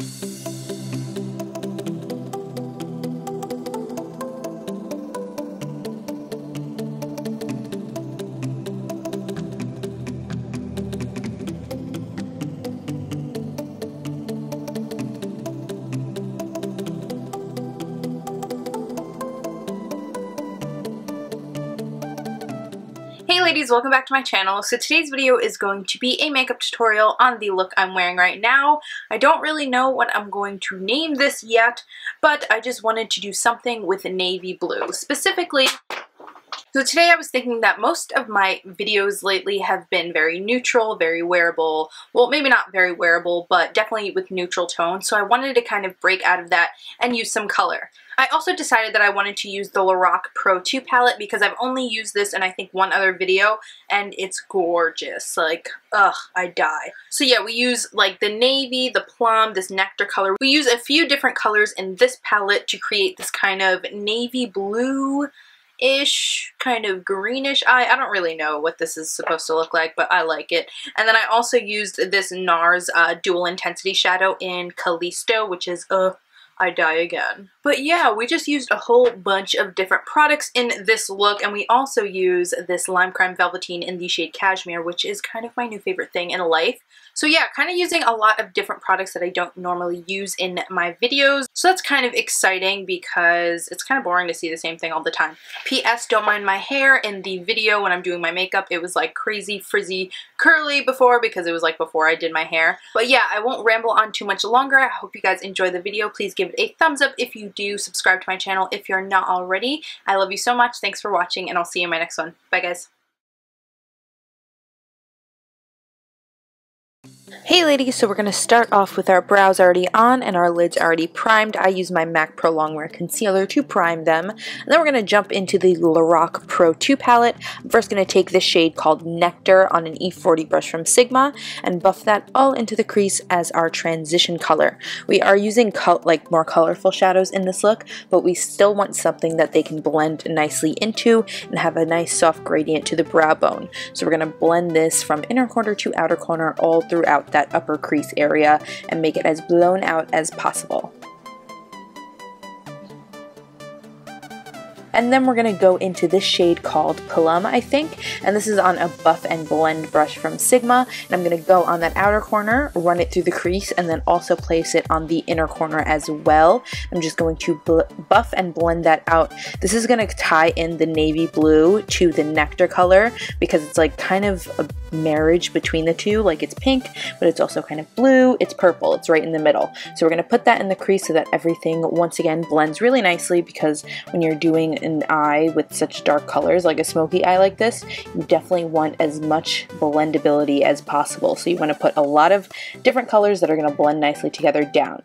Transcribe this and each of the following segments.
Thank you Hey ladies, welcome back to my channel. So today's video is going to be a makeup tutorial on the look I'm wearing right now. I don't really know what I'm going to name this yet, but I just wanted to do something with navy blue. Specifically, so today I was thinking that most of my videos lately have been very neutral, very wearable. Well, maybe not very wearable, but definitely with neutral tone. So I wanted to kind of break out of that and use some color. I also decided that I wanted to use the Lorac Pro 2 palette because I've only used this in I think one other video and it's gorgeous. Like, ugh, I die. So yeah, we use like the navy, the plum, this nectar color. We use a few different colors in this palette to create this kind of navy blue ish kind of greenish eye. I don't really know what this is supposed to look like, but I like it. And then I also used this NARS uh, dual intensity shadow in Callisto, which is, uh, I die again. But yeah, we just used a whole bunch of different products in this look, and we also use this Lime Crime Velveteen in the shade Cashmere, which is kind of my new favorite thing in life. So yeah, kind of using a lot of different products that I don't normally use in my videos. So that's kind of exciting because it's kind of boring to see the same thing all the time. P.S. Don't mind my hair. In the video when I'm doing my makeup, it was like crazy, frizzy, curly before because it was like before I did my hair. But yeah, I won't ramble on too much longer. I hope you guys enjoy the video. Please give it a thumbs up if you do. Subscribe to my channel if you're not already. I love you so much. Thanks for watching and I'll see you in my next one. Bye guys. Hey ladies, so we're going to start off with our brows already on and our lids already primed. I use my MAC Pro Longwear Concealer to prime them. And then we're going to jump into the Lorac Pro 2 palette. I'm first going to take this shade called Nectar on an E40 brush from Sigma and buff that all into the crease as our transition color. We are using like more colorful shadows in this look, but we still want something that they can blend nicely into and have a nice soft gradient to the brow bone. So we're going to blend this from inner corner to outer corner all throughout that upper crease area and make it as blown out as possible. And then we're going to go into this shade called Plum, I think. And this is on a buff and blend brush from Sigma. And I'm going to go on that outer corner, run it through the crease, and then also place it on the inner corner as well. I'm just going to buff and blend that out. This is going to tie in the navy blue to the nectar color because it's like kind of a marriage between the two. Like it's pink, but it's also kind of blue. It's purple. It's right in the middle. So we're going to put that in the crease so that everything once again blends really nicely because when you're doing an eye with such dark colors like a smoky eye like this, you definitely want as much blendability as possible. So you want to put a lot of different colors that are going to blend nicely together down.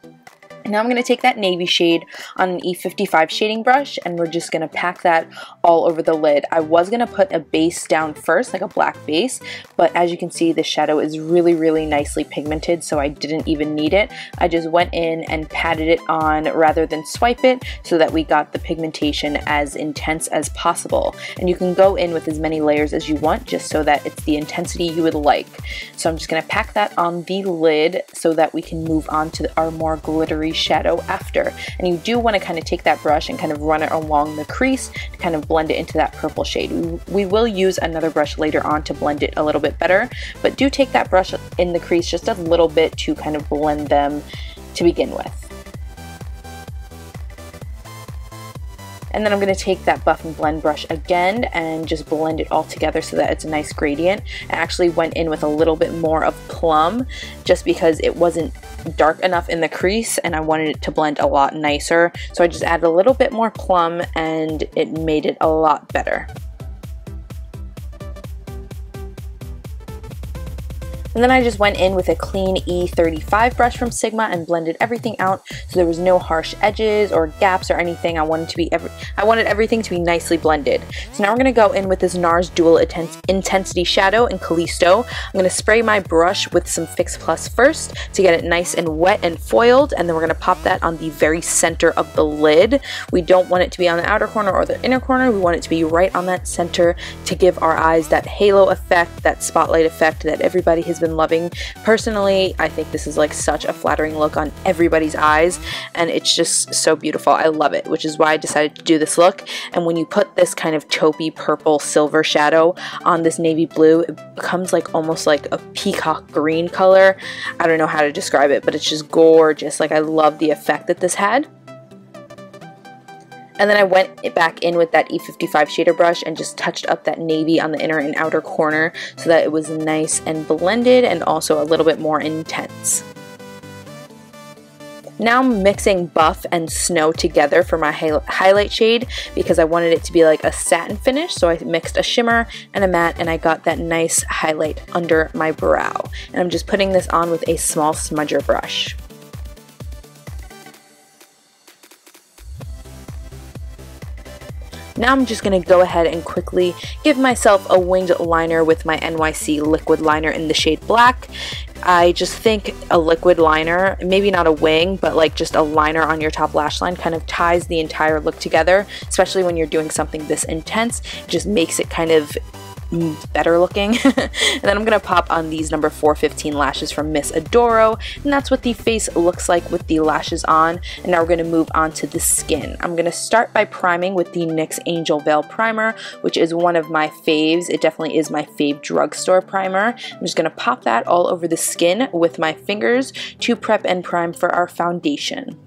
Now I'm going to take that navy shade on an E55 shading brush and we're just going to pack that all over the lid. I was going to put a base down first, like a black base, but as you can see the shadow is really, really nicely pigmented so I didn't even need it. I just went in and patted it on rather than swipe it so that we got the pigmentation as intense as possible. And you can go in with as many layers as you want just so that it's the intensity you would like. So I'm just going to pack that on the lid so that we can move on to our more glittery shadow after. And you do want to kind of take that brush and kind of run it along the crease to kind of blend it into that purple shade. We will use another brush later on to blend it a little bit better, but do take that brush in the crease just a little bit to kind of blend them to begin with. And then I'm going to take that buff and blend brush again and just blend it all together so that it's a nice gradient. I actually went in with a little bit more of plum just because it wasn't dark enough in the crease and I wanted it to blend a lot nicer. So I just added a little bit more plum and it made it a lot better. And then I just went in with a clean E35 brush from Sigma and blended everything out so there was no harsh edges or gaps or anything. I wanted to be every I wanted everything to be nicely blended. So now we're going to go in with this NARS Dual Intensity Shadow in Callisto. I'm going to spray my brush with some Fix Plus first to get it nice and wet and foiled and then we're going to pop that on the very center of the lid. We don't want it to be on the outer corner or the inner corner. We want it to be right on that center to give our eyes that halo effect, that spotlight effect that everybody has been been loving. Personally, I think this is like such a flattering look on everybody's eyes and it's just so beautiful. I love it, which is why I decided to do this look. And when you put this kind of taupey purple silver shadow on this navy blue, it becomes like almost like a peacock green color. I don't know how to describe it, but it's just gorgeous. Like I love the effect that this had. And then I went back in with that E55 shader brush and just touched up that navy on the inner and outer corner so that it was nice and blended and also a little bit more intense. Now I'm mixing buff and snow together for my highlight shade because I wanted it to be like a satin finish. So I mixed a shimmer and a matte and I got that nice highlight under my brow. And I'm just putting this on with a small smudger brush. Now I'm just going to go ahead and quickly give myself a winged liner with my NYC liquid liner in the shade black. I just think a liquid liner, maybe not a wing, but like just a liner on your top lash line kind of ties the entire look together, especially when you're doing something this intense. It just makes it kind of better looking. and then I'm going to pop on these number 415 lashes from Miss Adoro. And that's what the face looks like with the lashes on. And now we're going to move on to the skin. I'm going to start by priming with the NYX Angel Veil Primer, which is one of my faves. It definitely is my fave drugstore primer. I'm just going to pop that all over the skin with my fingers to prep and prime for our foundation.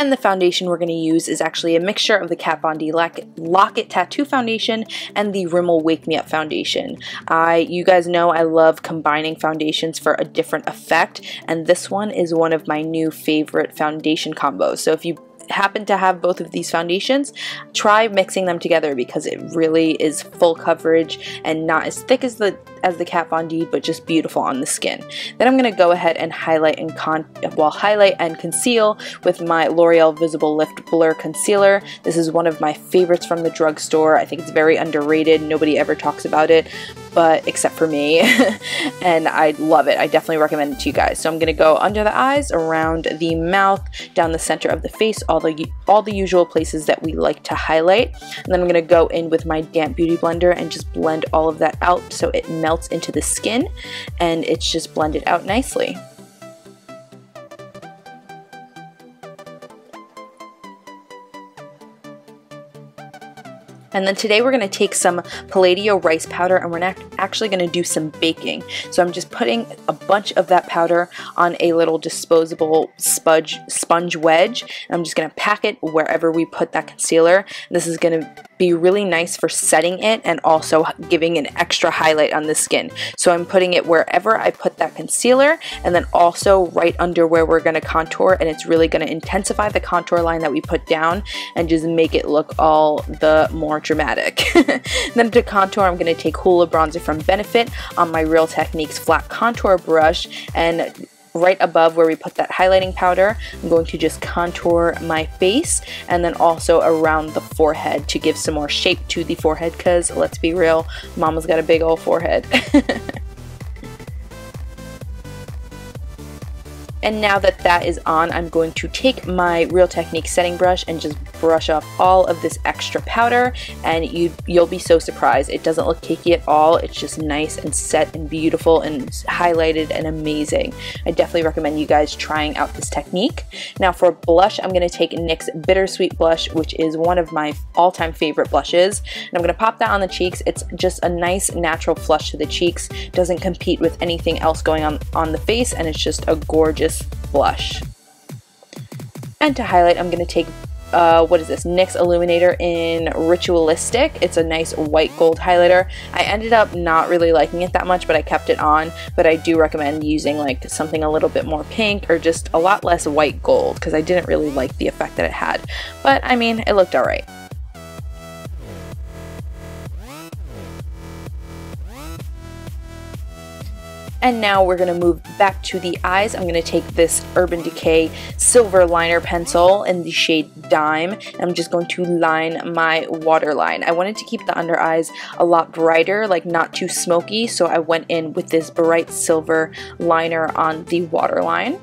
And the foundation we're going to use is actually a mixture of the Kat Von D Lock It Tattoo Foundation and the Rimmel Wake Me Up Foundation. I, you guys know I love combining foundations for a different effect, and this one is one of my new favorite foundation combos. So if you happen to have both of these foundations, try mixing them together because it really is full coverage and not as thick as the as the Kat Von D, but just beautiful on the skin. Then I'm going to go ahead and highlight and con well highlight and conceal with my L'Oreal Visible Lift Blur Concealer. This is one of my favorites from the drugstore. I think it's very underrated. Nobody ever talks about it, but except for me, and I love it. I definitely recommend it to you guys. So I'm going to go under the eyes, around the mouth, down the center of the face, all the all the usual places that we like to highlight. And then I'm going to go in with my damp beauty blender and just blend all of that out so it melts into the skin and it's just blended out nicely. And then today we're going to take some Palladio rice powder and we're actually going to do some baking. So I'm just putting a bunch of that powder on a little disposable sponge, sponge wedge. I'm just going to pack it wherever we put that concealer. This is going to be really nice for setting it and also giving an extra highlight on the skin. So I'm putting it wherever I put that concealer and then also right under where we're going to contour and it's really going to intensify the contour line that we put down and just make it look all the more dramatic. then to contour I'm going to take Hoola Bronzer from Benefit on my Real Techniques flat contour brush and right above where we put that highlighting powder, I'm going to just contour my face and then also around the forehead to give some more shape to the forehead because let's be real, mama's got a big old forehead. And now that that is on, I'm going to take my Real Technique setting brush and just brush off all of this extra powder and you, you'll be so surprised. It doesn't look cakey at all. It's just nice and set and beautiful and highlighted and amazing. I definitely recommend you guys trying out this technique. Now for blush, I'm going to take NYX Bittersweet Blush, which is one of my all-time favorite blushes. And I'm going to pop that on the cheeks. It's just a nice natural flush to the cheeks. Doesn't compete with anything else going on on the face and it's just a gorgeous blush. And to highlight, I'm going to take, uh, what is this, NYX Illuminator in Ritualistic. It's a nice white gold highlighter. I ended up not really liking it that much, but I kept it on. But I do recommend using like something a little bit more pink or just a lot less white gold because I didn't really like the effect that it had. But I mean, it looked alright. And now we're to move back to the eyes. I'm to take this Urban Decay Silver Liner Pencil in the shade Dime. I'm just going to line my waterline. I wanted to keep the under eyes a lot brighter, like not too smoky, so I went in with this bright silver liner on the waterline.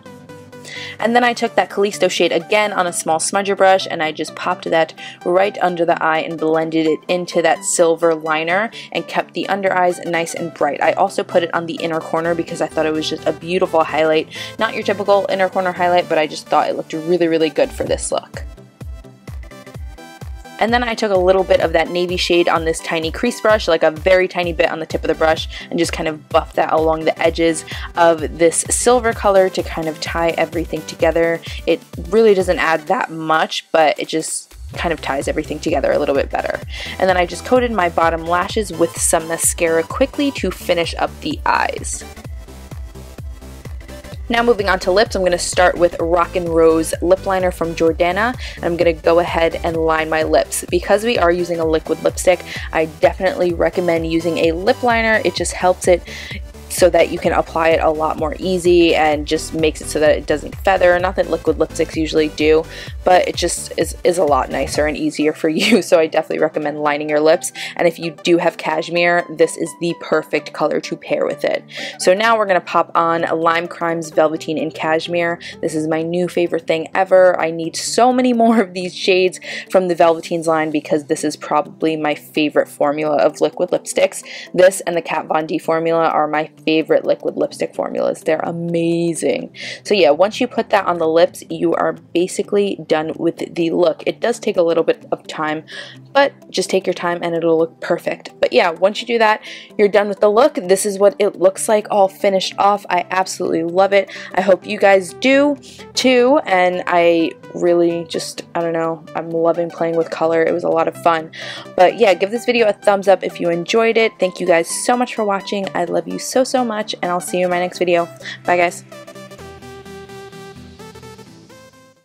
And then I took that Callisto shade again on a small smudger brush and I just popped that right under the eye and blended it into that silver liner and kept the under eyes nice and bright. I also put it on the inner corner because I thought it was just a beautiful highlight. Not your typical inner corner highlight, but I just thought it looked really, really good for this look. And then I took a little bit of that navy shade on this tiny crease brush, like a very tiny bit on the tip of the brush, and just kind of buff that along the edges of this silver color to kind of tie everything together. It really doesn't add that much, but it just kind of ties everything together a little bit better. And then I just coated my bottom lashes with some mascara quickly to finish up the eyes. Now moving on to lips, I'm going to start with Rock n Rose lip liner from Jordana. I'm going to go ahead and line my lips. Because we are using a liquid lipstick, I definitely recommend using a lip liner. It just helps it so that you can apply it a lot more easy and just makes it so that it doesn't feather. Not that liquid lipsticks usually do, but it just is, is a lot nicer and easier for you. So I definitely recommend lining your lips. And if you do have cashmere, this is the perfect color to pair with it. So now we're to pop on Lime Crimes Velveteen in Cashmere. This is my new favorite thing ever. I need so many more of these shades from the Velveteens line because this is probably my favorite formula of liquid lipsticks. This and the Kat Von D formula are my favorite liquid lipstick formulas. They're amazing. So yeah, once you put that on the lips, you are basically done with the look. It does take a little bit of time, but just take your time and it'll look perfect. But yeah, once you do that, you're done with the look. This is what it looks like all finished off. I absolutely love it. I hope you guys do too, and I really just, I don't know, I'm loving playing with color. It was a lot of fun. But yeah, give this video a thumbs up if you enjoyed it. Thank you guys so much for watching. I love you so, so much, and I'll see you in my next video. Bye, guys.